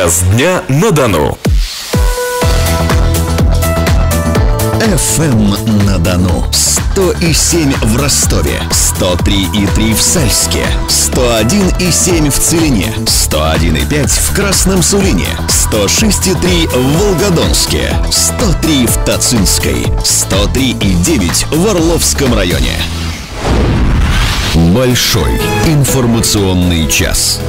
Час дня на Дону. FM на Дону. 100,7 в Ростове. 103,3 в Сальске. 101,7 в Целине. 101,5 в Красном Сулине. 106,3 в Волгодонске. 103 в Тацинской. 103,9 в Орловском районе. Большой информационный час.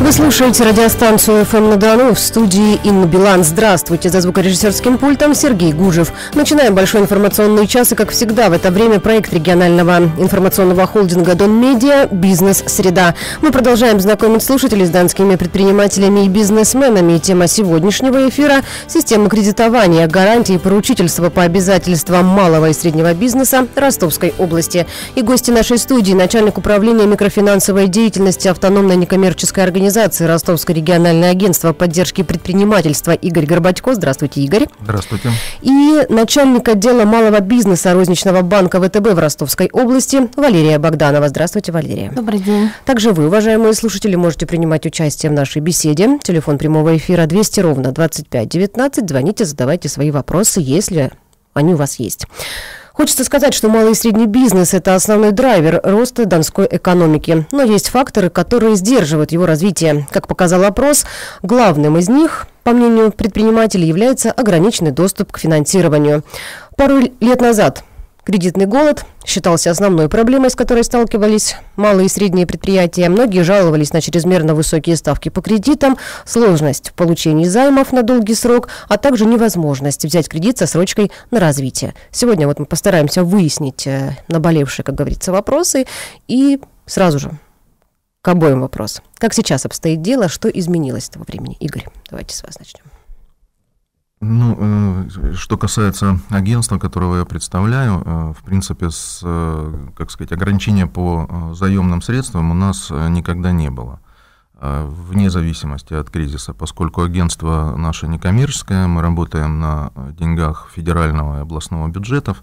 Вы слушаете радиостанцию FM на Дону в студии Инна Билан. Здравствуйте, за звукорежиссерским пультом Сергей Гужев. Начинаем большой информационный час, и как всегда в это время проект регионального информационного холдинга Дон Медиа «Бизнес-среда». Мы продолжаем знакомить слушателей с донскими предпринимателями и бизнесменами. Тема сегодняшнего эфира – система кредитования, гарантии поручительства по обязательствам малого и среднего бизнеса Ростовской области. И гости нашей студии – начальник управления микрофинансовой деятельности автономной некоммерческой организации организации Ростовское региональное агентство поддержки предпринимательства Игорь Горбатько. Здравствуйте, Игорь. Здравствуйте. И начальник отдела малого бизнеса розничного банка ВТБ в Ростовской области Валерия Богданова. Здравствуйте, Валерия. Добрый день. Также вы, уважаемые слушатели, можете принимать участие в нашей беседе. Телефон прямого эфира 200 ровно 2519. Звоните, задавайте свои вопросы, если они у вас есть. Хочется сказать, что малый и средний бизнес – это основной драйвер роста донской экономики. Но есть факторы, которые сдерживают его развитие. Как показал опрос, главным из них, по мнению предпринимателей, является ограниченный доступ к финансированию. Пару лет назад Кредитный голод считался основной проблемой, с которой сталкивались малые и средние предприятия. Многие жаловались на чрезмерно высокие ставки по кредитам, сложность в получении займов на долгий срок, а также невозможность взять кредит со срочкой на развитие. Сегодня вот мы постараемся выяснить э, наболевшие, как говорится, вопросы и сразу же к обоим вопрос. Как сейчас обстоит дело, что изменилось с того времени? Игорь, давайте с вас начнем. Ну, э, что касается агентства, которого я представляю, э, в принципе, с, э, как сказать, ограничения по заемным средствам у нас никогда не было, вне зависимости от кризиса, поскольку агентство наше некоммерческое, мы работаем на деньгах федерального и областного бюджетов,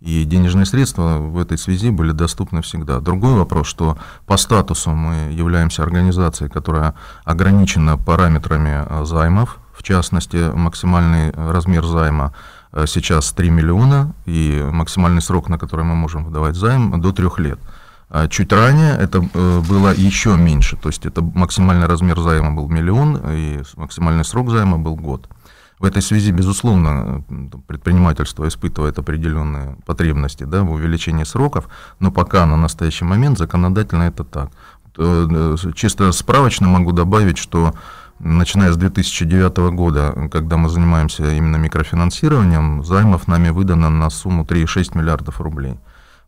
и денежные средства в этой связи были доступны всегда. Другой вопрос, что по статусу мы являемся организацией, которая ограничена параметрами займов, в частности, максимальный размер займа э, сейчас 3 миллиона, и максимальный срок, на который мы можем выдавать займ, до 3 лет. А чуть ранее это э, было еще меньше, то есть это максимальный размер займа был миллион, и максимальный срок займа был год. В этой связи, безусловно, предпринимательство испытывает определенные потребности да, в увеличении сроков, но пока на настоящий момент законодательно это так. Э, чисто справочно могу добавить, что начиная с 2009 года, когда мы занимаемся именно микрофинансированием, займов нами выдано на сумму 3,6 миллиардов рублей.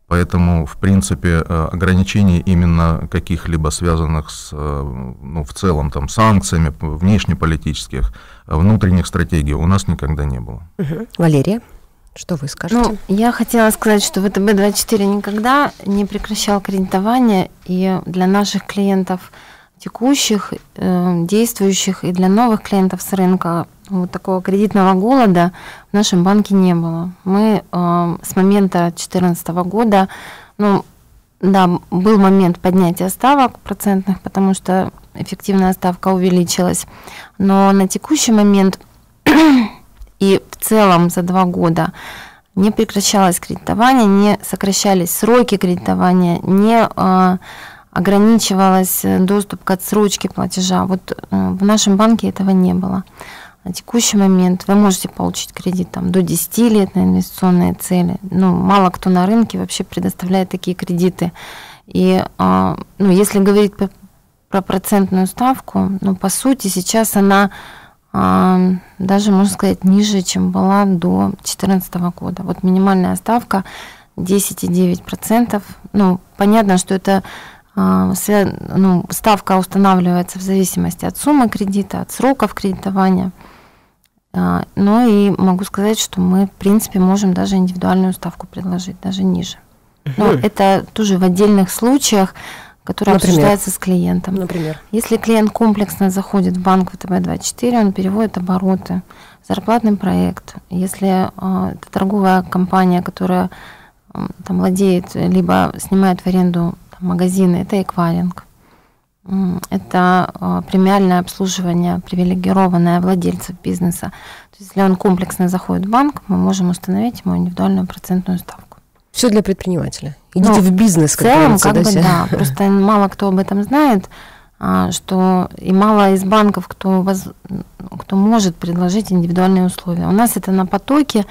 Поэтому, в принципе, э, ограничений именно каких-либо связанных с, э, ну, в целом, там, санкциями внешнеполитических, э, внутренних стратегий у нас никогда не было. Угу. Валерия? Что вы скажете? Ну, я хотела сказать, что ВТБ-24 никогда не прекращал кредитование, и для наших клиентов – текущих, э, действующих и для новых клиентов с рынка вот такого кредитного голода в нашем банке не было. Мы э, с момента 2014 года, ну, да, был момент поднятия ставок процентных, потому что эффективная ставка увеличилась, но на текущий момент и в целом за два года не прекращалось кредитование, не сокращались сроки кредитования, не ограничивалось э, доступ к отсрочке платежа. Вот э, в нашем банке этого не было. На текущий момент вы можете получить кредит там, до 10 лет на инвестиционные цели. Ну, мало кто на рынке вообще предоставляет такие кредиты. И а, ну, если говорить про процентную ставку, ну, по сути, сейчас она а, даже, можно сказать, ниже, чем была до 2014 года. Вот минимальная ставка 10,9%. Ну, понятно, что это ну, ставка устанавливается в зависимости от суммы кредита, от сроков кредитования. А, но и могу сказать, что мы, в принципе, можем даже индивидуальную ставку предложить, даже ниже. Но это тоже в отдельных случаях, которые Например? обсуждаются с клиентом. Например? Если клиент комплексно заходит в банк ВТБ-24, он переводит обороты, зарплатный проект. Если э, это торговая компания, которая э, там, владеет, либо снимает в аренду магазины, это эквайринг. это а, премиальное обслуживание, привилегированное владельцев бизнеса. То есть, если он комплексно заходит в банк, мы можем установить ему индивидуальную процентную ставку. Все для предпринимателя. Идите ну, в бизнес, как в целом, как да, бы, да. Просто мало кто об этом знает, а, что и мало из банков, кто, воз, кто может предложить индивидуальные условия. У нас это на потоке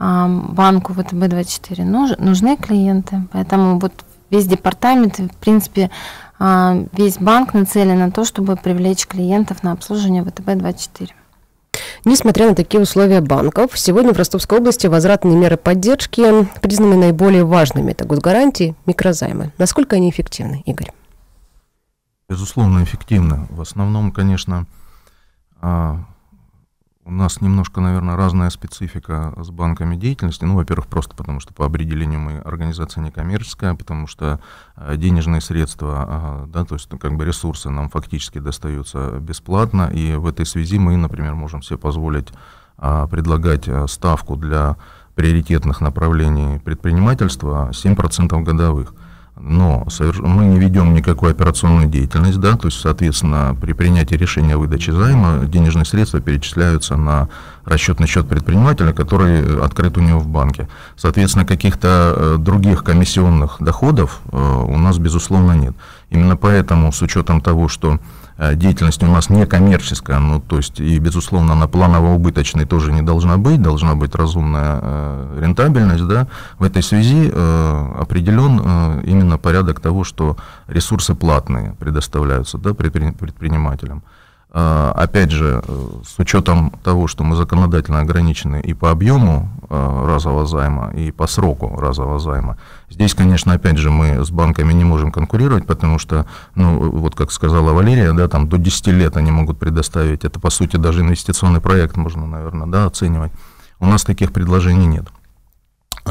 банку ВТБ-24 нужны клиенты, поэтому вот весь департамент, в принципе, а, весь банк нацелен на то, чтобы привлечь клиентов на обслуживание ВТБ-24. Несмотря на такие условия банков, сегодня в Ростовской области возвратные меры поддержки признаны наиболее важными. Это госгарантии, микрозаймы. Насколько они эффективны, Игорь? Безусловно, эффективны. В основном, конечно, а, у нас немножко, наверное, разная специфика с банками деятельности. Ну, во-первых, просто потому, что по определению мы организация некоммерческая, потому что а, денежные средства, а, да, то есть ну, как бы ресурсы нам фактически достаются бесплатно, и в этой связи мы, например, можем себе позволить а, предлагать ставку для приоритетных направлений предпринимательства 7% годовых но мы не ведем никакую операционную деятельность, да, то есть, соответственно, при принятии решения о выдаче займа денежные средства перечисляются на расчетный счет предпринимателя, который открыт у него в банке. Соответственно, каких-то э, других комиссионных доходов э, у нас, безусловно, нет. Именно поэтому, с учетом того, что Э, деятельность у нас не коммерческая, ну, то есть, и, безусловно, она планово-убыточной тоже не должна быть, должна быть разумная э, рентабельность, да, в этой связи э, определен э, именно порядок того, что ресурсы платные предоставляются, да, предпринимателям. А, опять же, э, с учетом того, что мы законодательно ограничены и по объему э, разового займа, и по сроку разового займа, здесь, конечно, опять же, мы с банками не можем конкурировать, потому что, ну, вот как сказала Валерия, да, там до 10 лет они могут предоставить, это, по сути, даже инвестиционный проект можно, наверное, да, оценивать. У нас таких предложений нет.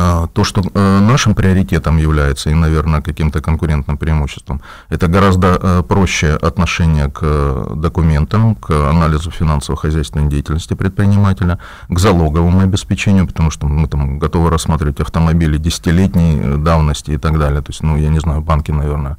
А, то, что э, нашим приоритетом является и, наверное, каким-то конкурентным преимуществом, это гораздо э, проще отношение к э, документам, к анализу финансово-хозяйственной деятельности предпринимателя, к залоговому обеспечению, потому что мы там готовы рассматривать автомобили десятилетней давности и так далее. То есть, ну, я не знаю, банки, наверное,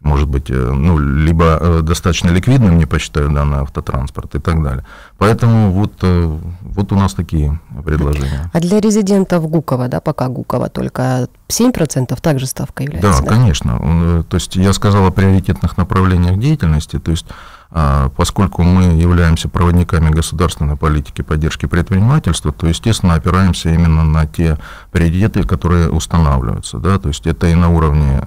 может быть, э, ну, либо э, достаточно ликвидным не посчитают данный автотранспорт и так далее. Поэтому вот, э, вот у нас такие предложения. А для резидентов Гукова, да, пока Гукова только 7% также ставка является? Да, да, конечно. То есть я сказал о приоритетных направлениях деятельности, то есть а, поскольку мы являемся проводниками государственной политики поддержки предпринимательства, то, естественно, опираемся именно на те приоритеты, которые устанавливаются. Да? То есть это и на уровне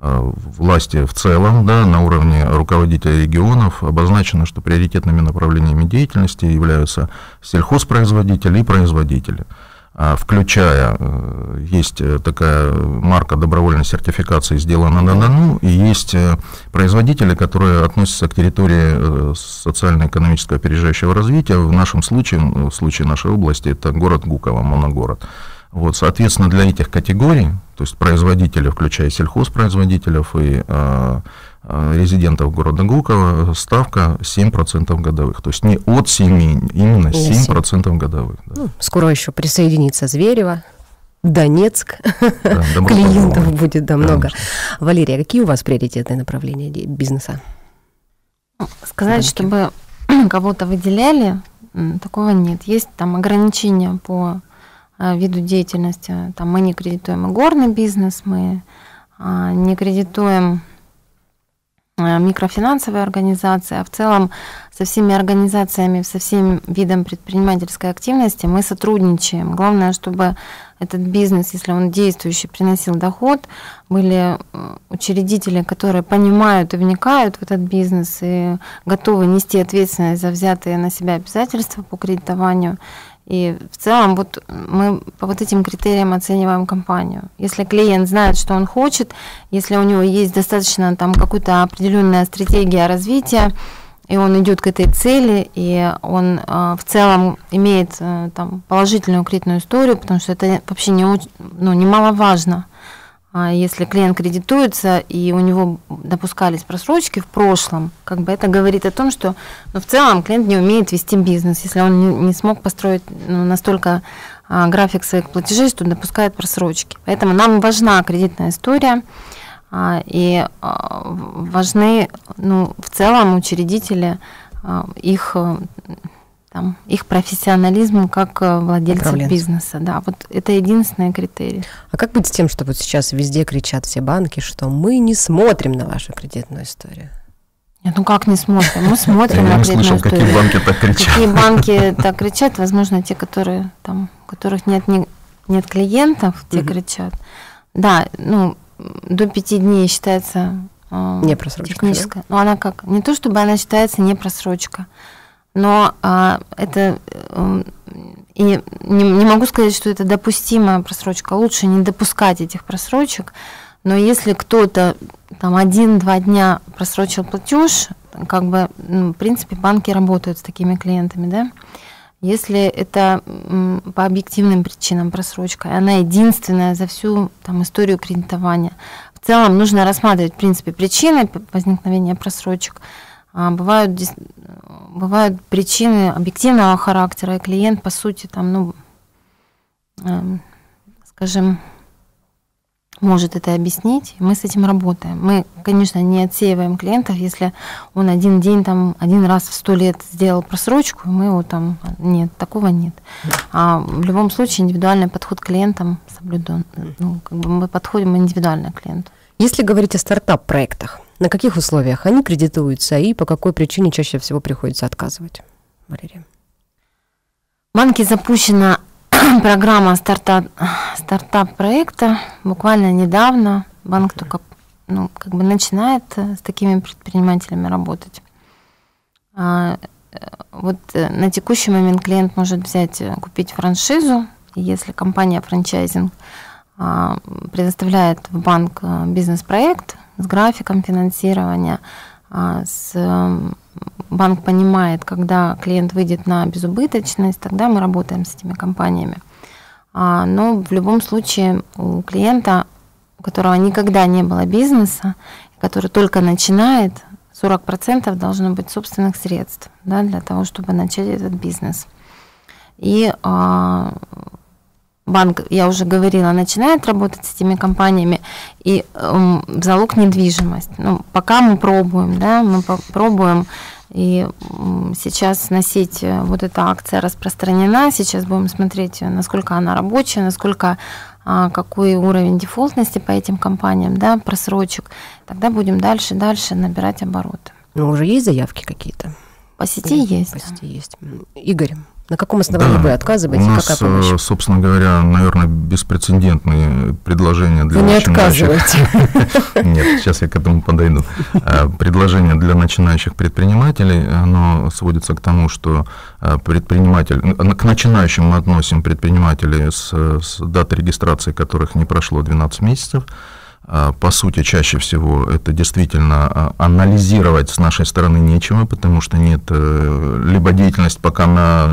власти в целом, да, на уровне руководителей регионов обозначено, что приоритетными направлениями деятельности являются сельхозпроизводители и производители а, включая, э, есть такая марка добровольной сертификации «Сделано на Дону», и есть э, производители, которые относятся к территории социально-экономического опережающего развития. В нашем случае, в случае нашей области, это город Гуково, моногород. Вот, соответственно, для этих категорий, то есть производителей, включая сельхозпроизводителей и э, резидентов города Гукова, ставка 7% годовых. То есть не от 7, именно 7% 7. годовых. Да. Ну, скоро еще присоединится Зверево. Донецк да, клиентов будет да, много. Конечно. Валерия, какие у вас приоритетные направления бизнеса? Сказать, чтобы кого-то выделяли, такого нет. Есть там ограничения по виду деятельности. Там мы не кредитуем и горный бизнес, мы а, не кредитуем э, микрофинансовые организации, а в целом со всеми организациями, со всем видом предпринимательской активности мы сотрудничаем. Главное, чтобы этот бизнес, если он действующий, приносил доход, были э, учредители, которые понимают и вникают в этот бизнес и готовы нести ответственность за взятые на себя обязательства по кредитованию и в целом вот мы по вот этим критериям оцениваем компанию. Если клиент знает, что он хочет, если у него есть достаточно там какая-то определенная стратегия развития, и он идет к этой цели, и он э, в целом имеет э, там положительную кредитную историю, потому что это вообще не очень, ну, немаловажно. А если клиент кредитуется и у него допускались просрочки в прошлом, как бы это говорит о том, что ну, в целом клиент не умеет вести бизнес, если он не, смог построить ну, настолько а, график своих платежей, что допускает просрочки. Поэтому нам важна кредитная история. А, и а, важны, ну, в целом учредители, а, их там, их профессионализм как владельцев бизнеса. Да, вот это единственный критерий. А как быть с тем, что вот сейчас везде кричат все банки, что мы не смотрим на вашу кредитную историю? Нет, ну как не смотрим? Мы смотрим Я на кредитную слышал, историю. Какие банки так кричат? Какие банки так кричат? Возможно, те, которые там, у которых нет, нет клиентов, те кричат. Да, ну, до пяти дней считается э, не просрочка, техническая. Да? Но она как? Не то, чтобы она считается не просрочка, но а, это э, и не, не могу сказать, что это допустимая просрочка. Лучше не допускать этих просрочек. Но если кто-то там один-два дня просрочил платеж, как бы, ну, в принципе, банки работают с такими клиентами, да. Если это по объективным причинам просрочка, и она единственная за всю там, историю кредитования, в целом нужно рассматривать, в принципе, причины возникновения просрочек. А бывают, бывают причины объективного характера, и клиент, по сути, там, ну, эм, скажем, может это объяснить, мы с этим работаем. Мы, конечно, не отсеиваем клиентов, если он один день, там, один раз в сто лет сделал просрочку, мы его там, нет, такого нет. А в любом случае индивидуальный подход к клиентам соблюден. Ну, как бы мы подходим индивидуально к клиенту. Если говорить о стартап-проектах, на каких условиях они кредитуются и по какой причине чаще всего приходится отказывать? Валерия. Банки запущена программа стартап, стартап проекта буквально недавно. Банк только ну, как бы начинает э, с такими предпринимателями работать. А, э, вот э, на текущий момент клиент может взять, купить франшизу, если компания франчайзинг а, предоставляет в банк бизнес-проект с графиком финансирования, а, с банк понимает, когда клиент выйдет на безубыточность, тогда мы работаем с этими компаниями. А, но в любом случае у клиента, у которого никогда не было бизнеса, который только начинает, 40% должно быть собственных средств да, для того, чтобы начать этот бизнес. И а, банк, я уже говорила, начинает работать с этими компаниями, и э, залог недвижимость. Ну, пока мы пробуем, да, мы пробуем и сейчас на сеть э, вот эта акция распространена. Сейчас будем смотреть, насколько она рабочая, насколько а, какой уровень дефолтности по этим компаниям, да, просрочек. Тогда будем дальше, дальше набирать обороты. Ну, уже есть заявки какие-то? По сети есть. По да. сети есть. Игорь, на каком основании да, вы отказываете? У нас, Какая помощь? Э, собственно говоря, наверное, беспрецедентные предложения для вы не отказываете. Нет, сейчас я к этому подойду. Э, предложение для начинающих предпринимателей, оно сводится к тому, что э, предприниматель, к начинающим мы относим предпринимателей с, с даты регистрации которых не прошло 12 месяцев, по сути, чаще всего это действительно а, анализировать с нашей стороны нечего, потому что нет э, либо деятельность пока на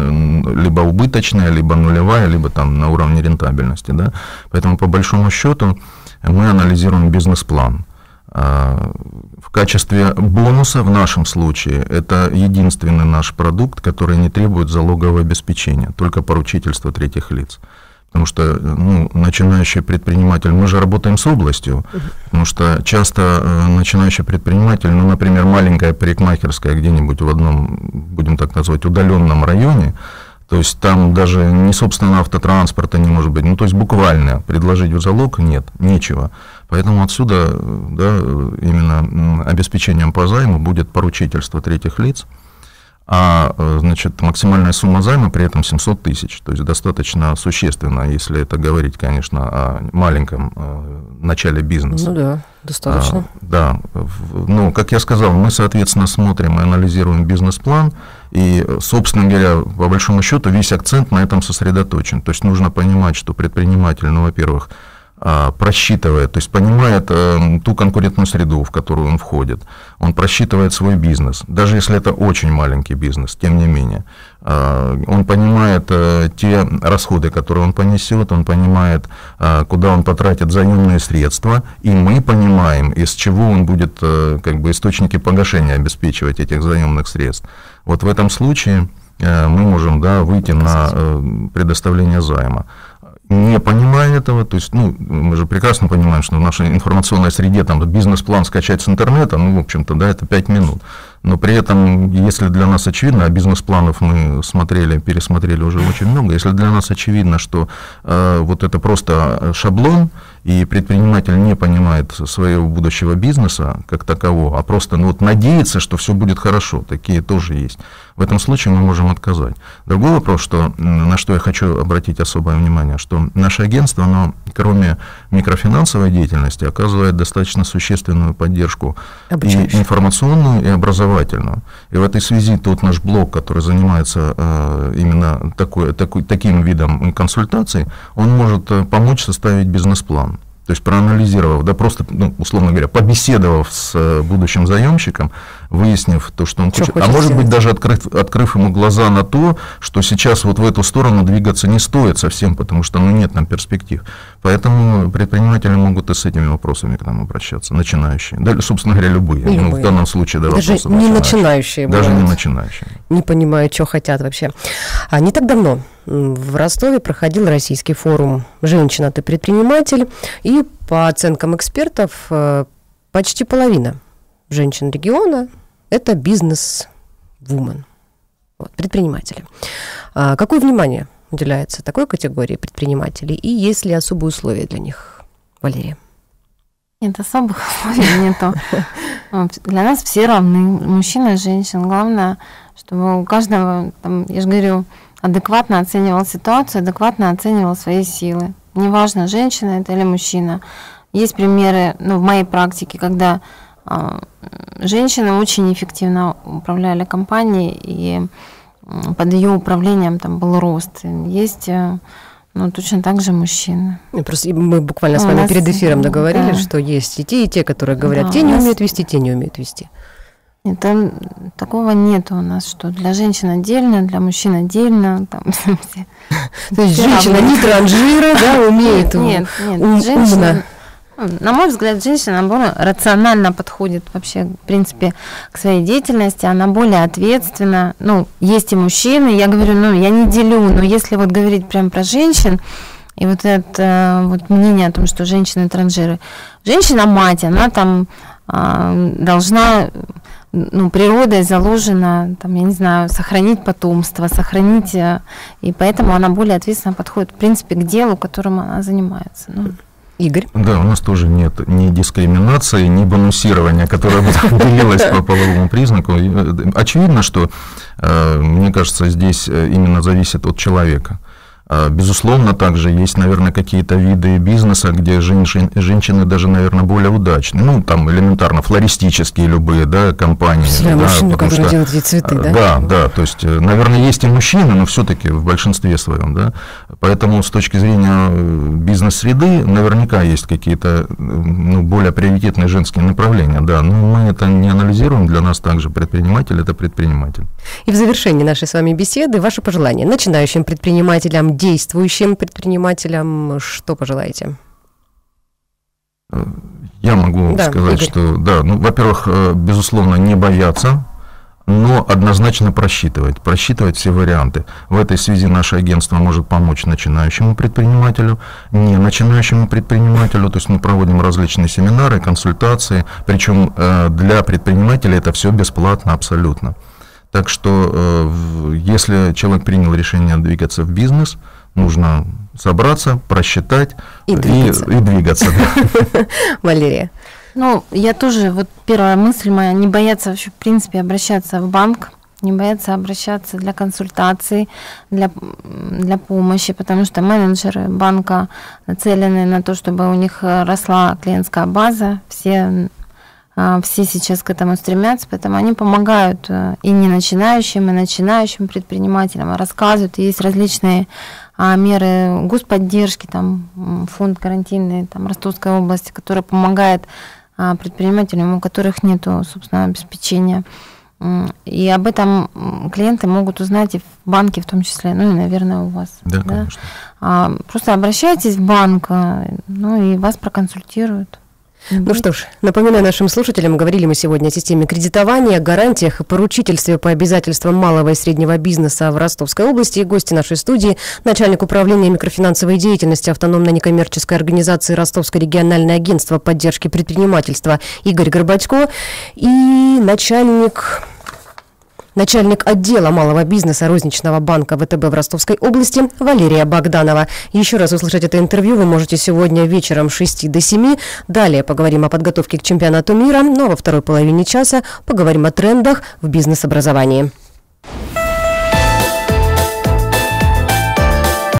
либо убыточная, либо нулевая, либо там на уровне рентабельности. Да? Поэтому по большому счету мы анализируем бизнес-план. А, в качестве бонуса в нашем случае это единственный наш продукт, который не требует залогового обеспечения, только поручительство третьих лиц. Потому что ну, начинающий предприниматель, мы же работаем с областью, потому что часто э, начинающий предприниматель, ну, например, маленькая парикмахерская где-нибудь в одном, будем так назвать, удаленном районе, то есть там даже не собственно автотранспорта не может быть, ну то есть буквально предложить в залог нет, нечего. Поэтому отсюда да, именно обеспечением по займу будет поручительство третьих лиц, а э, значит, максимальная сумма займа при этом 700 тысяч, то есть достаточно существенно, если это говорить, конечно, о маленьком э, начале бизнеса. Ну да, достаточно. А, да, ну, как я сказал, мы, соответственно, смотрим и анализируем бизнес-план, и, собственно говоря, по большому счету, весь акцент на этом сосредоточен. То есть нужно понимать, что предприниматель, ну, во-первых, просчитывает, то есть понимает э, ту конкурентную среду, в которую он входит. Он просчитывает свой бизнес, даже если это очень маленький бизнес, тем не менее. Э, он понимает э, те расходы, которые он понесет, он понимает, э, куда он потратит заемные средства, и мы понимаем, из чего он будет э, как бы источники погашения обеспечивать этих заемных средств. Вот в этом случае мы можем да, выйти на предоставление займа. Не понимая этого, то есть, ну, мы же прекрасно понимаем, что в нашей информационной среде там бизнес-план скачать с интернета, ну, в общем-то, да, это 5 минут. Но при этом, если для нас очевидно, а бизнес-планов мы смотрели, пересмотрели уже очень много, если для нас очевидно, что э, вот это просто шаблон, и предприниматель не понимает своего будущего бизнеса как такового, а просто ну, вот надеется, что все будет хорошо, такие тоже есть. В этом случае мы можем отказать. Другой вопрос, что, на что я хочу обратить особое внимание, что наше агентство, оно, кроме микрофинансовой деятельности, оказывает достаточно существенную поддержку и информационную, и образовательную. И в этой связи тот наш блок, который занимается э, именно такой, такой, таким видом консультаций, он может э, помочь составить бизнес-план. То есть проанализировав, да просто, ну, условно говоря, побеседовав с э, будущим заемщиком, выяснив то, что он что хочет, а может сделать? быть даже открыв, открыв ему глаза на то, что сейчас вот в эту сторону двигаться не стоит совсем, потому что ну, нет нам перспектив. Поэтому предприниматели могут и с этими вопросами к нам обращаться, начинающие. Да, собственно говоря, любые. любые. Ну, в данном случае да, даже не начинающие. Даже бывают. не начинающие. Не понимают, что хотят вообще. А не так давно в Ростове проходил российский форум «Женщина, ты предприниматель», и по оценкам экспертов э, почти половина женщин региона – это бизнес-вумен, вот, предприниматели. А какое внимание уделяется такой категории предпринимателей, и есть ли особые условия для них, Валерия? Нет, особых условий нету. Для нас все равны, мужчина и женщина. Главное, чтобы у каждого, там, я же говорю, адекватно оценивал ситуацию, адекватно оценивал свои силы. Неважно, женщина это или мужчина. Есть примеры ну, в моей практике, когда женщины очень эффективно управляли компанией, и под ее управлением там был рост. Есть э, ну, точно так же мужчины. Просто мы буквально с вами нас, перед эфиром договорились, да. что есть и те, и те, которые говорят, да, те не нас... умеют вести, те не умеют вести. Нет, там такого нет у нас, что для женщин отдельно, для мужчин отдельно. Там, То есть женщина не транжира, да, умеет Нет, нет, женщина... На мой взгляд, женщина наоборот рационально подходит вообще, в принципе, к своей деятельности, она более ответственна. Ну, есть и мужчины, я говорю, ну, я не делю, но если вот говорить прям про женщин, и вот это вот мнение о том, что женщины транжиры. Женщина-мать, она там а, должна ну, природой заложено, там, я не знаю, сохранить потомство, сохранить, э, и поэтому она более ответственно подходит, в принципе, к делу, которым она занимается. Ну. Игорь? Да, у нас тоже нет ни дискриминации, ни бонусирования, которое делилось по половому признаку. Э, очевидно, что, э, мне кажется, здесь именно зависит от человека. А, безусловно, также есть, наверное, какие-то виды бизнеса, где женщин, женщины даже, наверное, более удачны. Ну, там элементарно флористические любые да, компании. Да, мужчины, которые что, делают эти цветы, да? Да, да. То есть, э, наверное, есть и мужчины, но все-таки в большинстве своем. Да? Поэтому с точки зрения э, бизнес-среды наверняка есть какие-то ну, более приоритетные женские направления. Да, но мы это не анализируем. Для нас также предприниматель – это предприниматель. И в завершении нашей с вами беседы ваши пожелания начинающим предпринимателям, действующим предпринимателям что пожелаете? Я могу да, сказать, Игорь. что, да, ну, во-первых, э, безусловно, не бояться, но однозначно просчитывать, просчитывать все варианты. В этой связи наше агентство может помочь начинающему предпринимателю, не начинающему предпринимателю, то есть мы проводим различные семинары, консультации, причем э, для предпринимателей это все бесплатно абсолютно. Так что, э, если человек принял решение двигаться в бизнес, нужно собраться, просчитать и двигаться. И, и двигаться Валерия. Ну, я тоже, вот первая мысль моя, не бояться вообще, в принципе, обращаться в банк, не бояться обращаться для консультаций, для, для помощи, потому что менеджеры банка нацелены на то, чтобы у них росла клиентская база, все все сейчас к этому стремятся, поэтому они помогают э, и не начинающим, и начинающим предпринимателям, а рассказывают. Есть различные а, меры господдержки, там фонд карантинный, там Ростовской области, который помогает а, предпринимателям, у которых нет, собственно, обеспечения. И об этом клиенты могут узнать и в банке в том числе, ну и, наверное, у вас. Да, да? конечно. Просто обращайтесь в банк, ну и вас проконсультируют. Ну что ж, напоминаю нашим слушателям, говорили мы сегодня о системе кредитования, гарантиях и поручительстве по обязательствам малого и среднего бизнеса в Ростовской области. И гости нашей студии, начальник управления микрофинансовой деятельности автономной некоммерческой организации Ростовское региональное агентство поддержки предпринимательства Игорь Горбатько и начальник начальник отдела малого бизнеса розничного банка ВТБ в Ростовской области Валерия Богданова. Еще раз услышать это интервью вы можете сегодня вечером с 6 до 7. Далее поговорим о подготовке к чемпионату мира, ну а во второй половине часа поговорим о трендах в бизнес-образовании.